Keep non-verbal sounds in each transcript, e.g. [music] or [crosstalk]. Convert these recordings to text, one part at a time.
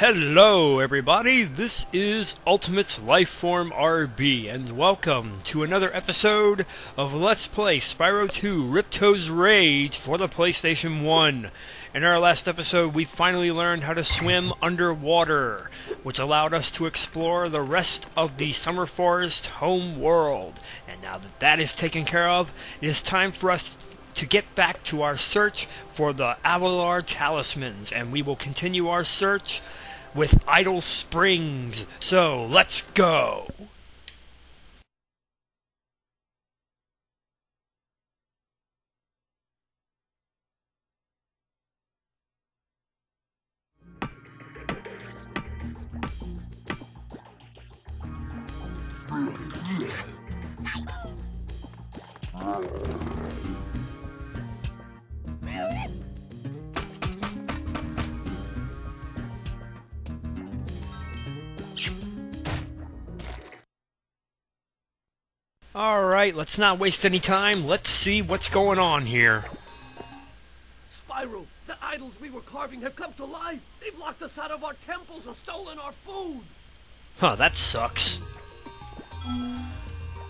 Hello, everybody. This is Ultimate's Lifeform RB, and welcome to another episode of Let's Play Spyro 2 Ripto's Rage for the PlayStation 1. In our last episode, we finally learned how to swim underwater, which allowed us to explore the rest of the Summer Forest home world. And now that that is taken care of, it is time for us to get back to our search for the Avalar talismans, and we will continue our search with Idol Springs. So let's go. Alright, let's not waste any time. Let's see what's going on here. Spyro, the idols we were carving have come to life. They've locked us out of our temples and stolen our food. Huh, that sucks.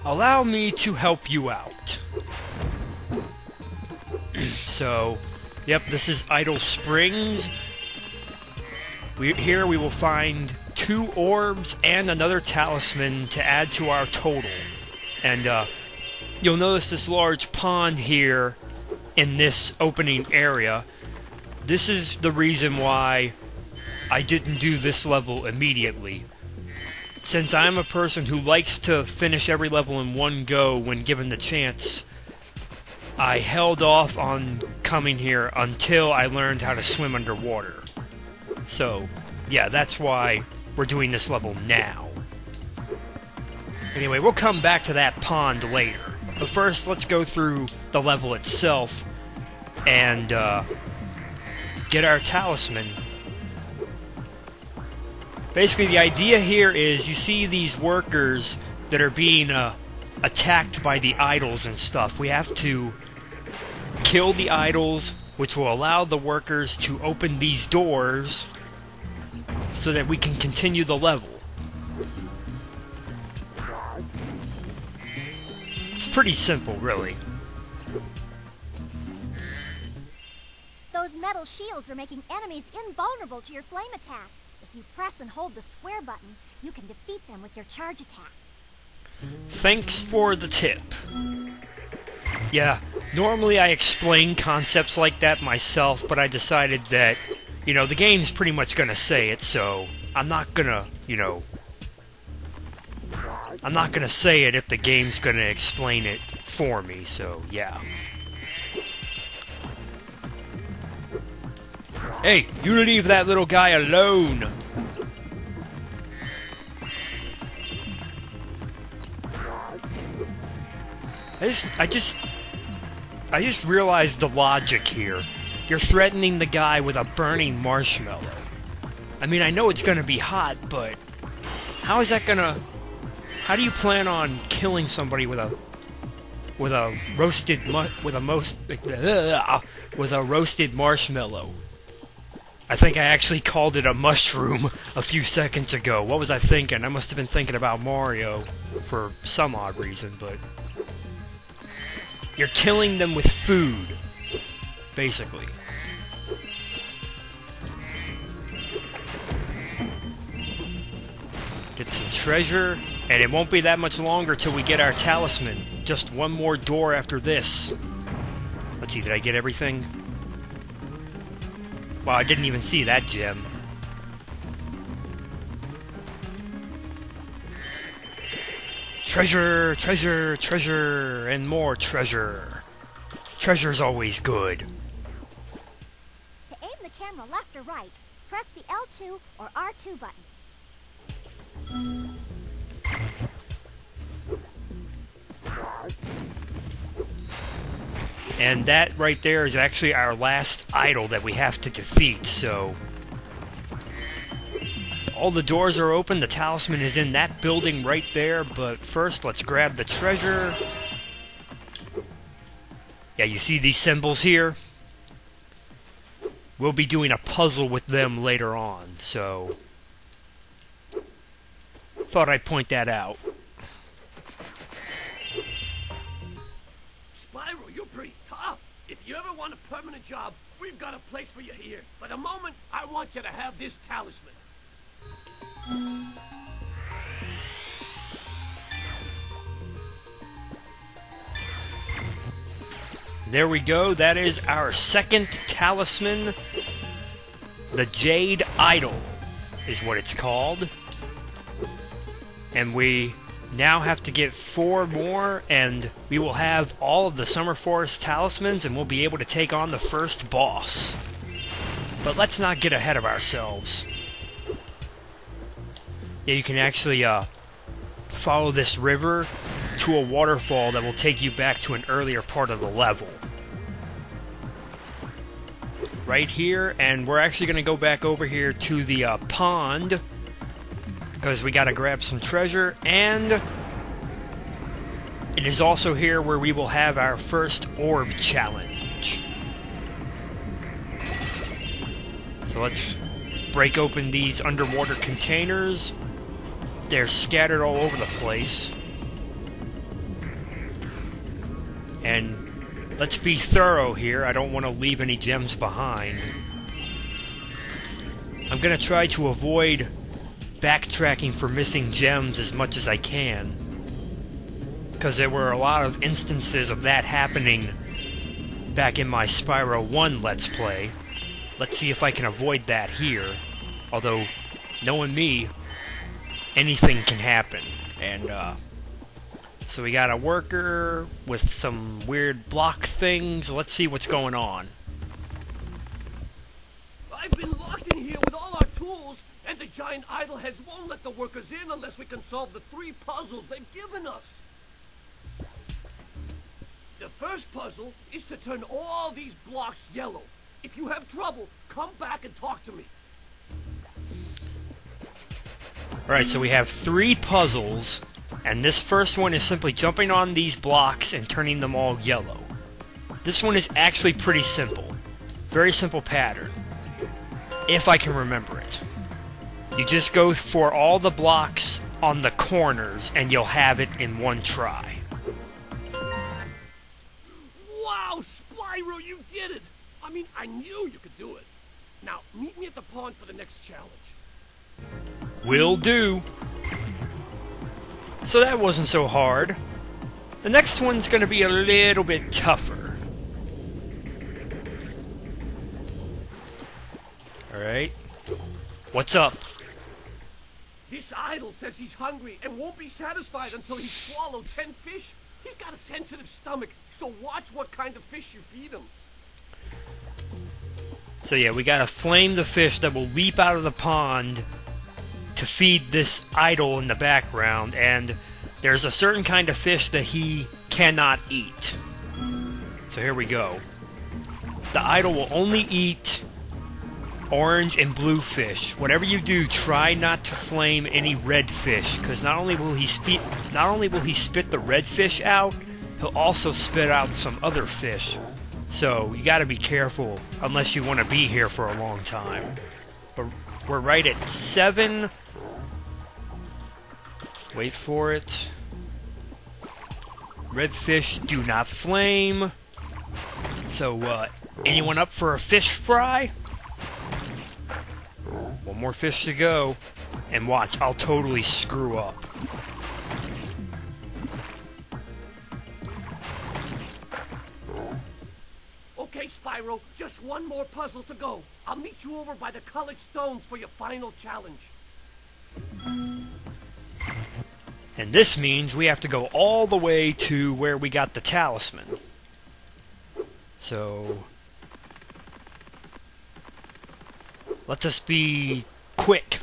Allow me to help you out. [clears throat] so, yep, this is Idol Springs. We, here we will find two orbs and another talisman to add to our total. And uh, you'll notice this large pond here in this opening area. This is the reason why I didn't do this level immediately. Since I'm a person who likes to finish every level in one go when given the chance, I held off on coming here until I learned how to swim underwater. So, yeah, that's why we're doing this level now. Anyway, we'll come back to that pond later. But first, let's go through the level itself and uh, get our talisman. Basically, the idea here is you see these workers that are being uh, attacked by the idols and stuff. We have to kill the idols, which will allow the workers to open these doors so that we can continue the level. Pretty simple, really. Those metal shields are making enemies invulnerable to your flame attack. If you press and hold the square button, you can defeat them with your charge attack. Thanks for the tip. Yeah, normally I explain concepts like that myself, but I decided that, you know, the game's pretty much gonna say it, so I'm not gonna, you know, I'm not gonna say it if the game's gonna explain it for me, so yeah. Hey, you leave that little guy alone! I just, I just, I just realized the logic here. You're threatening the guy with a burning marshmallow. I mean, I know it's gonna be hot, but how is that gonna how do you plan on killing somebody with a with a roasted with a most with a roasted marshmallow? I think I actually called it a mushroom a few seconds ago. What was I thinking? I must have been thinking about Mario for some odd reason, but you're killing them with food, basically. Get some treasure, and it won't be that much longer till we get our talisman. Just one more door after this. Let's see, did I get everything? Wow, I didn't even see that gem. Treasure, treasure, treasure, and more treasure. Treasure's always good. To aim the camera left or right, press the L2 or R2 button. And that right there is actually our last idol that we have to defeat, so... All the doors are open, the talisman is in that building right there, but first let's grab the treasure. Yeah, you see these symbols here? we'll be doing a puzzle with them later on. So, thought I'd point that out. Spyro, you're pretty tough. If you ever want a permanent job, we've got a place for you here. For the moment, I want you to have this talisman. There we go. That is our second talisman. The Jade Idol is what it's called. And we now have to get four more, and we will have all of the Summer Forest talismans, and we'll be able to take on the first boss. But let's not get ahead of ourselves. Yeah, you can actually uh, follow this river to a waterfall that will take you back to an earlier part of the level. Right here, and we're actually going to go back over here to the uh, pond because we got to grab some treasure, and it is also here where we will have our first orb challenge. So let's break open these underwater containers. They're scattered all over the place. And let's be thorough here. I don't want to leave any gems behind. I'm going to try to avoid backtracking for missing gems as much as I can. Because there were a lot of instances of that happening back in my Spyro 1 Let's Play. Let's see if I can avoid that here. Although, knowing me, anything can happen. And, uh, so we got a worker with some weird block things. Let's see what's going on. I've been locked in here with all our tools, and the giant idol heads won't let the workers in unless we can solve the three puzzles they've given us. The first puzzle is to turn all these blocks yellow. If you have trouble, come back and talk to me. Alright, so we have three puzzles, and this first one is simply jumping on these blocks and turning them all yellow. This one is actually pretty simple. Very simple pattern. If I can remember it. You just go for all the blocks on the corners, and you'll have it in one try. Wow, Spyro, you did it! I mean, I knew you could do it. Now, meet me at the pond for the next challenge. Will do. So that wasn't so hard. The next one's going to be a little bit tougher. Alright. What's up? This idol says he's hungry and won't be satisfied until he's swallowed ten fish. He's got a sensitive stomach, so watch what kind of fish you feed him. So yeah, we gotta flame the fish that will leap out of the pond to feed this idol in the background, and there's a certain kind of fish that he cannot eat. So here we go. The idol will only eat orange and blue fish. Whatever you do, try not to flame any red fish, because not only will he spit not only will he spit the red fish out, he'll also spit out some other fish. So you got to be careful unless you want to be here for a long time. But we're right at seven. Wait for it. Red fish do not flame. So, uh, anyone up for a fish fry? One more fish to go. And watch, I'll totally screw up. Okay, Spyro, just one more puzzle to go. I'll meet you over by the college stones for your final challenge. And this means we have to go all the way to where we got the talisman. So... Let us be quick.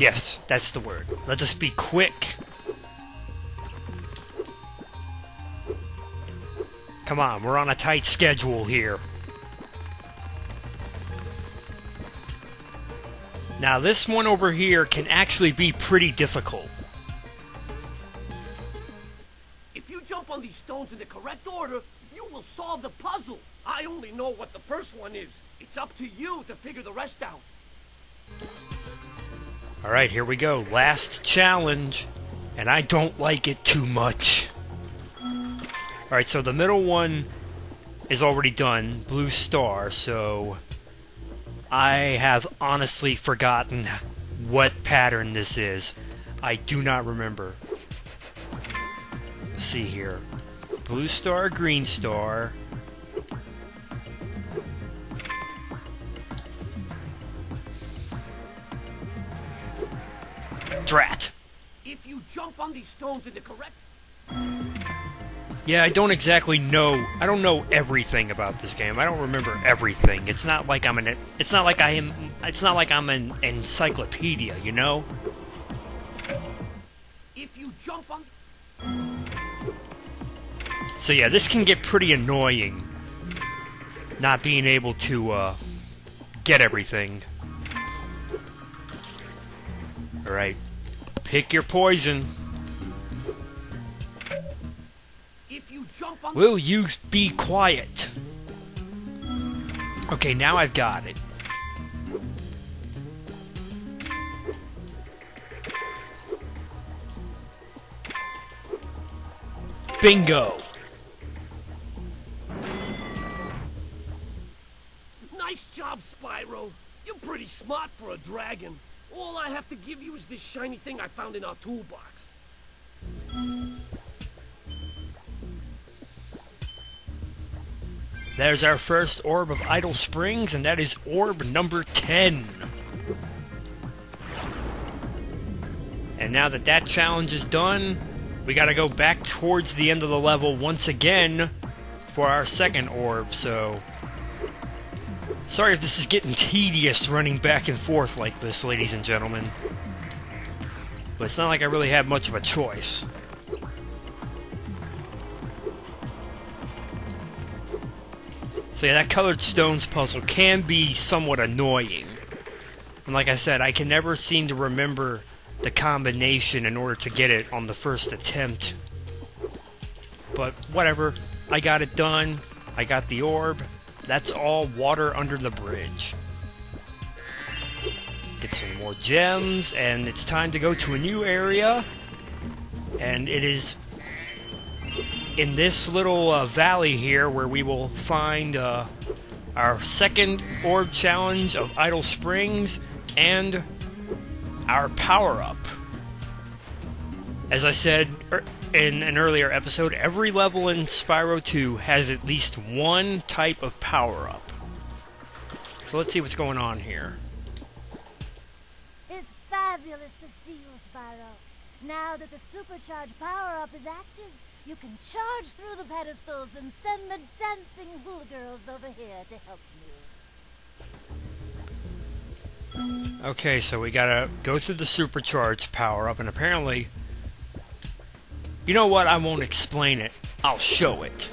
Yes, that's the word. Let us be quick. Come on, we're on a tight schedule here. Now, this one over here can actually be pretty difficult. On these stones in the correct order, You will solve the puzzle. I only know what the first one is. It's up to you to figure the rest out. All right, here we go. Last challenge, and I don't like it too much. All right, so the middle one is already done, Blue Star, so I have honestly forgotten what pattern this is. I do not remember. Let's see here. Blue Star, Green Star. Drat. If you jump on these stones in the correct... Yeah, I don't exactly know. I don't know everything about this game. I don't remember everything. It's not like I'm an. It's not like I am. It's not like I'm an encyclopedia. You know. So yeah, this can get pretty annoying. Not being able to uh, get everything. All right, pick your poison. If you jump on... Will you be quiet? Okay, now I've got it. Bingo! Smart for a dragon. All I have to give you is this shiny thing I found in our toolbox. There's our first orb of Idol Springs, and that is orb number 10. And now that that challenge is done, we gotta go back towards the end of the level once again for our second orb, so... Sorry if this is getting tedious running back and forth like this, ladies and gentlemen. But it's not like I really have much of a choice. So yeah, that colored stones puzzle can be somewhat annoying. And like I said, I can never seem to remember the combination in order to get it on the first attempt. But whatever, I got it done. I got the orb. That's all water under the bridge. Get some more gems, and it's time to go to a new area. And it is in this little uh, valley here where we will find uh, our second orb challenge of Idol Springs and our power up. As I said er, in an earlier episode, every level in Spyro 2 has at least one type of power up. So let's see what's going on here. It's fabulous to see you, Spyro. Now that the supercharged power-up is active, you can charge through the pedestals and send the dancing hula girls over here to help you. Okay, so we gotta go through the supercharged power up, and apparently. You know what? I won't explain it. I'll show it.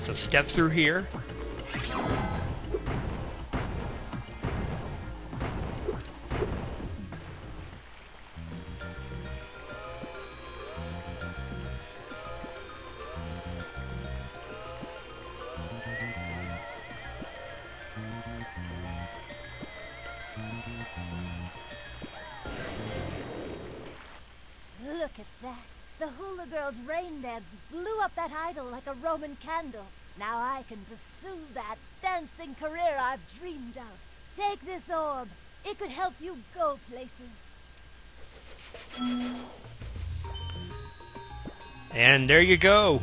So step through here. Now I can pursue that dancing career I've dreamed of. Take this orb. It could help you go places. And there you go.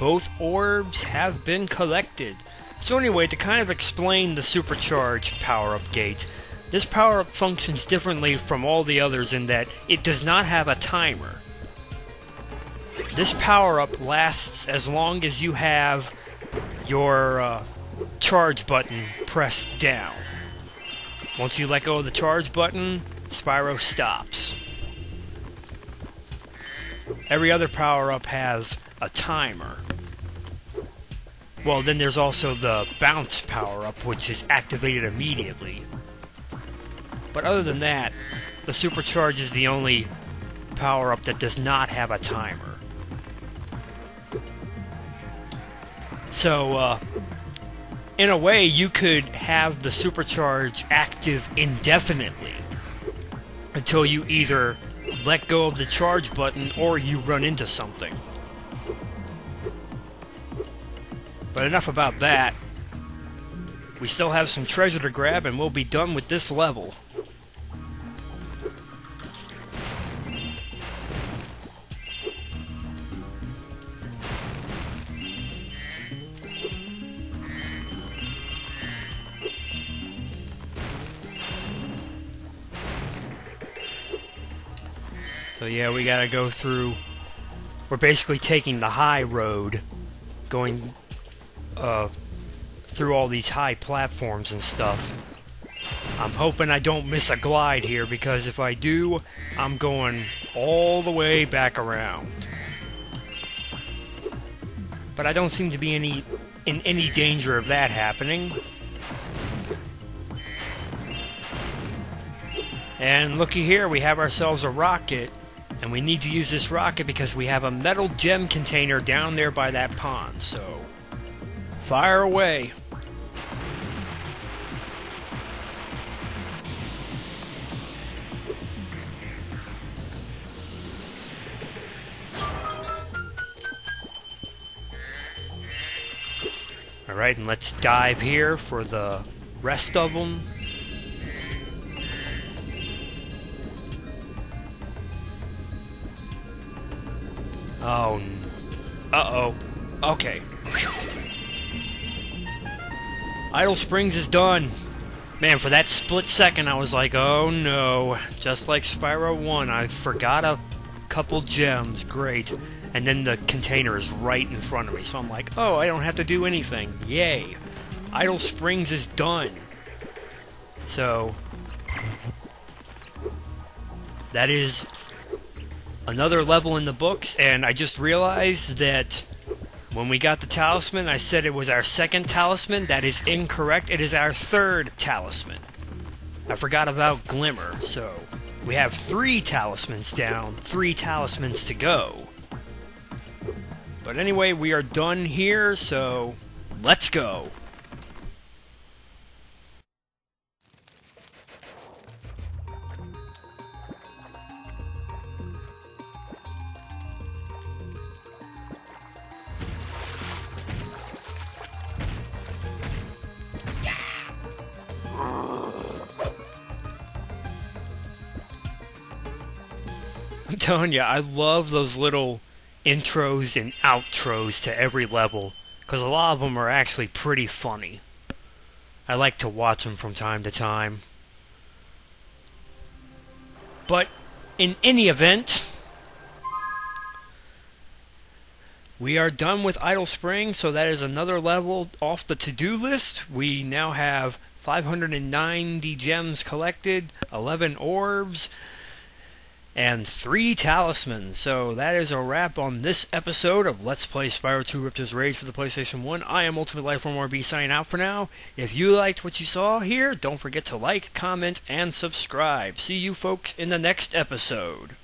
Both orbs have been collected. So anyway, to kind of explain the supercharged power-up gate, this power-up functions differently from all the others in that it does not have a timer. This power-up lasts as long as you have your uh, charge button pressed down. Once you let go of the charge button, Spyro stops. Every other power-up has a timer. Well, then there's also the bounce power-up, which is activated immediately. But other than that, the supercharge is the only power-up that does not have a timer. So, uh, in a way, you could have the supercharge active indefinitely until you either let go of the charge button or you run into something. But enough about that. We still have some treasure to grab and we'll be done with this level. We gotta go through. We're basically taking the high road, going uh, through all these high platforms and stuff. I'm hoping I don't miss a glide here because if I do, I'm going all the way back around. But I don't seem to be any in any danger of that happening. And looky here, we have ourselves a rocket. And we need to use this rocket because we have a metal gem container down there by that pond. So, fire away. Alright, and let's dive here for the rest of them. Okay. Idol Springs is done. Man, for that split second, I was like, oh no. Just like Spyro 1, I forgot a couple gems. Great. And then the container is right in front of me. So I'm like, oh, I don't have to do anything. Yay. Idol Springs is done. So, that is another level in the books, and I just realized that when we got the talisman, I said it was our second talisman. That is incorrect. It is our third talisman. I forgot about Glimmer, so we have three talismans down, three talismans to go. But anyway, we are done here, so let's go. Telling you, I love those little intros and outros to every level because a lot of them are actually pretty funny. I like to watch them from time to time. But in any event, we are done with Idol Spring, so that is another level off the to do list. We now have 590 gems collected, 11 orbs and three talismans. So that is a wrap on this episode of Let's Play Spyro 2 Ripto's Rage for the PlayStation 1. I am Ultimate Lifeform RB signing out for now. If you liked what you saw here, don't forget to like, comment, and subscribe. See you folks in the next episode.